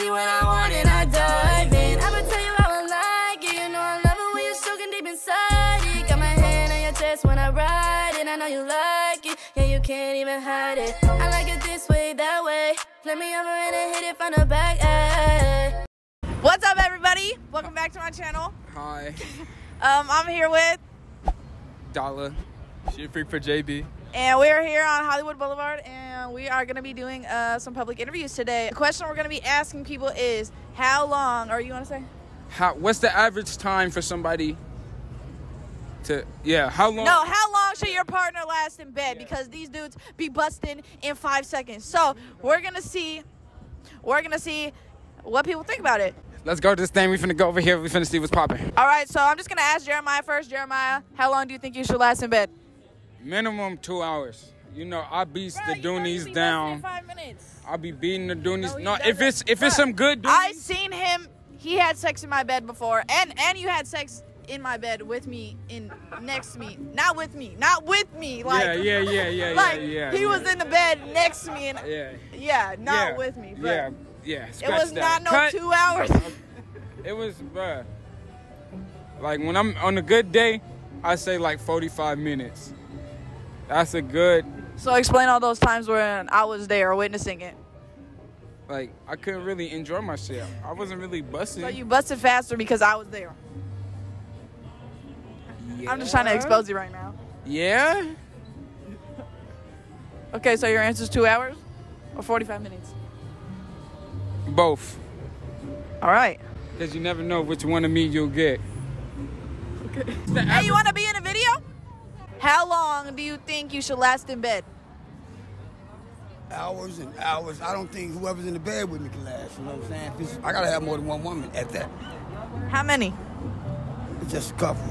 she what I want and I dive in. I'ma tell you how I like it. You know I love it when you're soaking deep inside it. Got my hand on your chest when I ride it. I know you like it. Yeah, you can't even hide it. I like it this way, that way. Flip me over and then hit it from the back. Ay. What's up, everybody? Welcome back to my channel. Hi, Um, I'm here with, Dolla. She a freak for JB. and we're here on Hollywood Boulevard, and we are going to be doing uh, some public interviews today. The question we're going to be asking people is, how long? Or you want to say? How? What's the average time for somebody to? Yeah. How long? No, how long should your partner last in bed? Because these dudes be busting in five seconds. So we're gonna see, we're gonna see what people think about it. Let's go to this thing. We finna go over here. We finna see what's popping. All right, so I'm just gonna ask Jeremiah first. Jeremiah, how long do you think you should last in bed? Minimum two hours. You know, I beats the Bruh, you know you Doonies be busting in down. Five minutes. I be beating the Doonies. No, No, if it's if it's some good I seen him. He had sex in my bed before, and and you had sex in my bed with me in next to me, not with me, not with me. Like yeah, yeah, yeah, yeah, like yeah, yeah. he yeah. was in the bed next to me, and Yeah. yeah, not with me. But Yeah, yeah. It was that. not no Cut. two hours. Um, it was, bruh. Like when I'm on a good day, I say like 45 minutes. That's a good. So explain all those times when I was there witnessing it. Like I couldn't really enjoy myself. I wasn't really busting. So you busted faster because I was there. I'm just trying to expose you right now. Yeah. Okay, so your answer's two hours or 45 minutes. Both. All right. Cause you never know which one of me you'll get. Okay. Hey, you want to be in a video? How long do you think you should last in bed? hours and hours. I don't think whoever's in the bed with me can last. You know what I'm saying? I gotta have more than one woman at that. How many? Just a couple.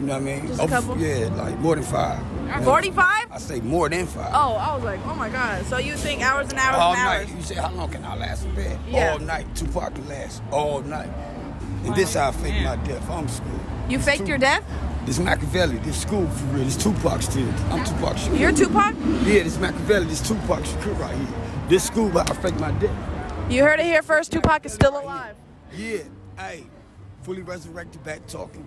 You know what I mean? Just a Over- couple? Yeah, like more than five. Uh, 45? I say more than five. Oh, I was like, oh my god. So you think hours and hours all and hours? night. You say how long can I last in bed? Yeah. All night. Tupac can last all night. And this how I fake my death. I'm school. You faked your death? This Machiavelli. This school for real. This Tupac still. I'm Tupac Shakur. You're Tupac? Yeah, this Machiavelli. This Tupac Shakur right here. This school, but I fake my death. You heard it here first. Tupac is still alive. Yeah, hey, fully resurrected, back talking.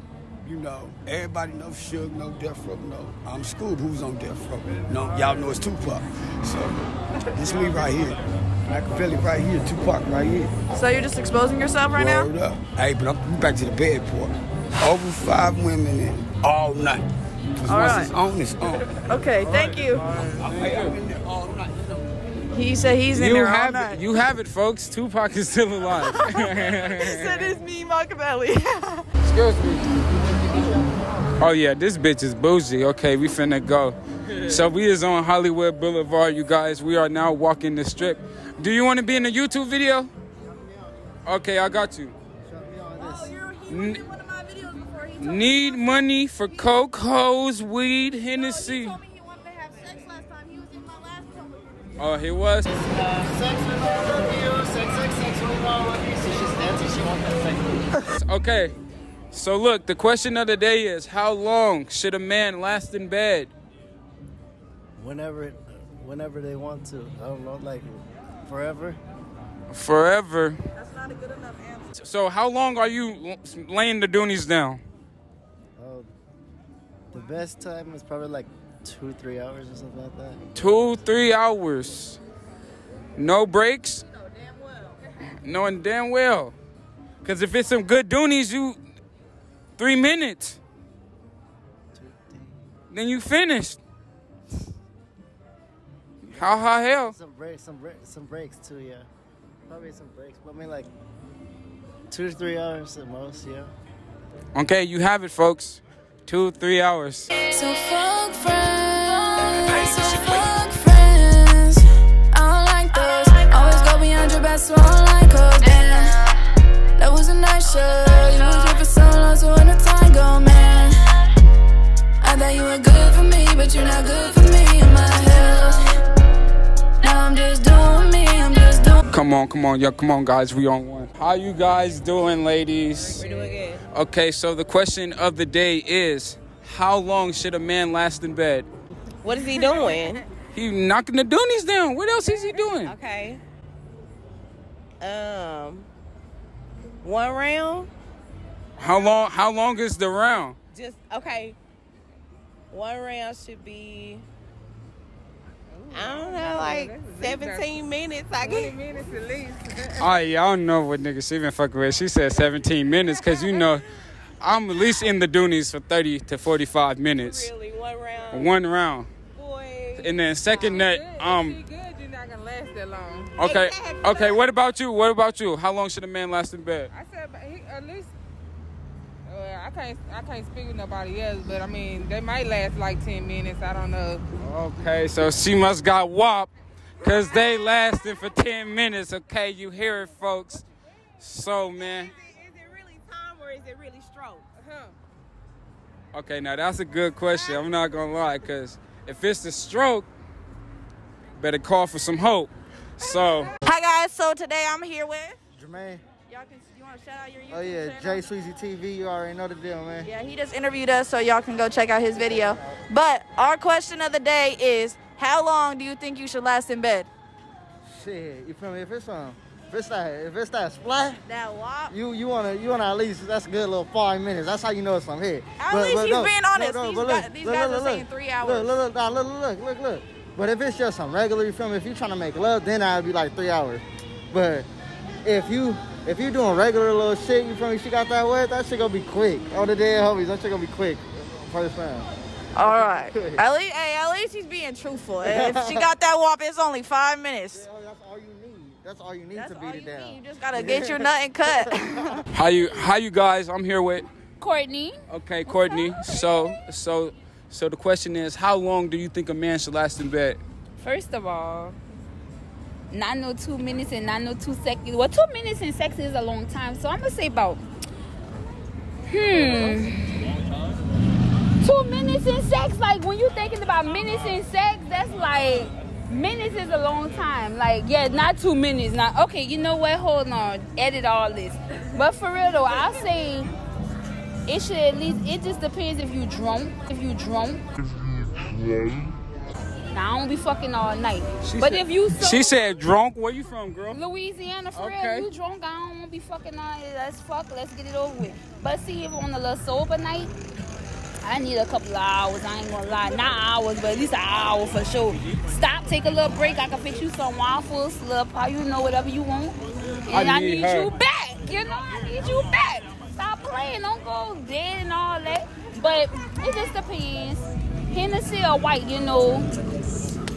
You know, everybody knows Suge, no Death Row, no. I'm Scoob, who's on Death Row. No, y'all know it's Tupac. So, this me right here. Machiavelli right here, Tupac right here. So you're just exposing yourself right now? Word up. Hey, but I'm back to the bed part. Over five women in all night. Because All once right. it's on, it's on. Okay, thank you. Hey, I'm in there all night. You know. He said he's in You there all have night. it. You have it, folks. Tupac is still alive. he said it's me, Machiavelli. Excuse me. Oh yeah, this bitch is bougie. Okay, we finna go. So we is on Hollywood Boulevard, you guys. We are now walking the strip. Do you want to be in a YouTube video? Okay, I got you. oh, Need money for coke, hoes, weed, No, Hennessy. He he wanted to have sex last time. He was in my last public interview. Oh, he was. Okay. So look, the question of the day is: How long should a man last in bed? Whenever, whenever they want to. I don't know, like forever. Forever. That's not a good enough answer. So how long are you laying the doonies down? Best time is probably like two, three hours or something like that. Two, three hours. No breaks. No, damn well. Knowing damn well. Cause if it's some good doonies, you three minutes. Then you finished. How how hell? Some breaks, some breaks, some breaks too. Yeah, probably some breaks. But I mean, like two to three hours at most. Yeah. Okay, you have it, folks. Two, three hours. So fuck friends, so fuck friends. I don't like those. Always go beyond your best, so I don't like her. Damn, that was a nice show. You was here for so long, so when the time go, man. I thought you were good for me, but you're not good for me in my health. Now I'm just doing me, I'm just doing. Come on, come on, yo, come on, guys. We on one. How you guys doing, ladies? We're doing good. Okay, so the question of the day is: How long should a man last in bed? What is he doing? He knocking the doonies down. What else is he doing? Okay. Um, one round. How long? How long is the round? Just okay. One round should be. I don't know, like 17 minutes. I guess. minutes at least. Oh y'all don't know what nigga she been fucking with. She said 17 minutes, cause you know, I'm at least in the Doonies for 30 to 45 minutes. Really, one round. One round, Boy. and then second net. Good. Um. good, you're not gonna last that long. Okay. Exactly. Okay. What about you? What about you? How long should a man last in bed? I said, but he, at least. Well, I can't. I can't speak with nobody else, but I mean, they might last like ten minutes. I don't know. Okay, so she must got whopped because they lasting for 10 minutes. Okay, you hear it, folks. So, man. Is it, is it really time or is it really stroke? Huh. Okay, now that's a good question. I'm not going to lie because if it's the stroke, better call for some hope. So, Hi guys, so today I'm here with. Jermaine. Y'all can. You want to shout out your YouTube Oh yeah, channel? Jay Sweezy TV. You already know the deal, man. Yeah, he just interviewed us, so y'all can go check out his video. But our question of the day is, how long do you think you should last in bed? Shit, you feel me? If it's um, if it's that, if it's that splat, That wop. you you wanna you wanna at least that's a good little five minutes. That's how you know it's some hit. At least he's being honest. These guys- these guys are saying three hours. Look, look, look, look, look, look, look. But if it's just some regular, you feel me? If you trying to make love, then I'd be like three hours. But if you if you doing regular little shit, you feel me? She got that wet, that shit gonna be quick. All the dead homies, that shit gonna be quick. First round. All right. At least, hey, at least he's being truthful. If she got that wop, it's only five minutes. Yeah, that's all you need. That's all you need That's to all beat you it down. need. You just gotta get your nut and cut. how you how you guys? I'm here with Courtney. Okay, Courtney. So, so so the question is, how long do you think a man should last in bed? First of all, not no two minutes and not no two seconds. Well, two minutes in sex is a long time, so I'm gonna say about hmm. Two minutes in sex, like when you're thinking about minutes in sex, that's like minutes is a long time. Like, yeah, not two minutes. Not okay, you know what? Hold on. Edit all this. But for real though, I'll say it should at least it just depends if you drunk. If you drunk. Now I don't be fucking all night. She but said- if you so She said drunk. Where you from, girl? Louisiana for Okay. real, you drunk, I don't wanna be fucking all night. let's fuck, let's get it over with. But see if on a little sober night, I need a couple of hours, I ain't gonna lie. Not hours, but at least an hour for sure. Stop, take a little break. I can fix you some waffles, slip, how you know whatever you want. And I I need need, you back. You know, I need you back. Stop playing, don't go dead and all that. But it just depends. Hennessy or white, you know.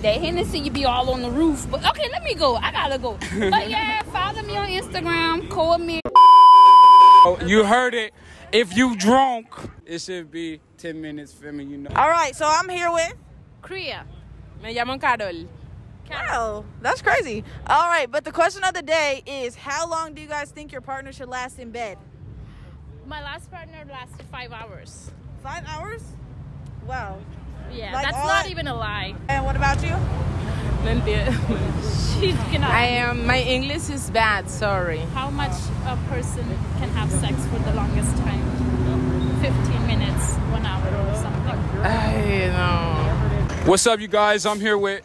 That Hennessy, you be all on the roof. But okay, let me go. I gotta go. But yeah, follow me on Instagram. Call me. Oh, you heard it. If you drunk, it should be 10 minutes for me, you know. All right, so I'm here with. Cría. Me llaman Carol. Wow, that's crazy. All right, but the question of the day is, how long do you guys think your partner should last in bed? My last partner lasted five hours. Five hours? Wow. Yeah, Like that's all not I- even a lie. And what about you? She cannot. I am. My English is bad. Sorry. How much a person can have sex for the longest time? 15 minutes, one hour, or something. I know. What's up, you guys? I'm here with.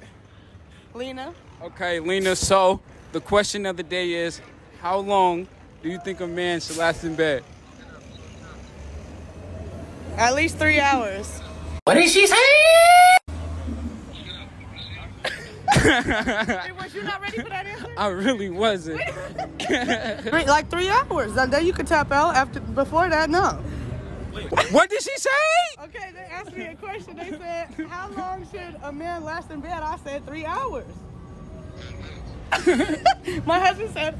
Lena. Okay, Lena. So, the question of the day is how long do you think a man should last in bed? At least three hours. Was you not ready for that answer? I really wasn't. Like three hours. And then you could tap out after before that, no. what did she say? Okay, they asked me a question. They said, How long should a man last in bed? I said three hours. My husband said,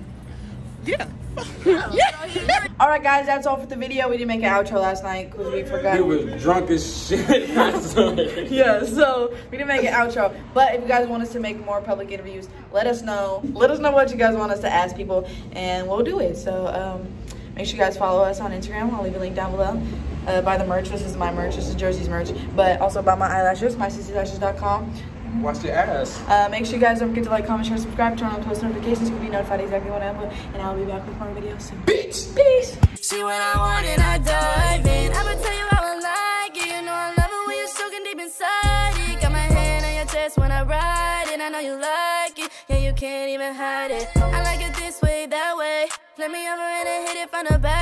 Yeah. All right, guys, that's all for the video. We didn't make an outro last night because we forgot. He was drunk as shit. yeah, so we didn't make an outro. But if you guys want us to make more public interviews, let us know. Let us know what you guys want us to ask people, and we'll do it. So um, make sure you guys follow us on Instagram. I'll leave a link down below. Uh, buy the merch. This is my merch. This is Jersey's merch. But also buy my eyelashes, mysissylashes.com. Watch your ass. Uh, make sure you guys don't forget to like, comment, share, subscribe, turn on post notifications so you can be notified exactly when I upload. And I'll be back with more videos soon. Bitch! Peace! See what I want and I dive in. I'ma tell you how I like it. You know I love it when you're soaking deep inside it. Got my hand on your chest when I ride it. I know you like it. Yeah, you can't even hide it. I like it this way, that way. Flip me over and then hit it from the back.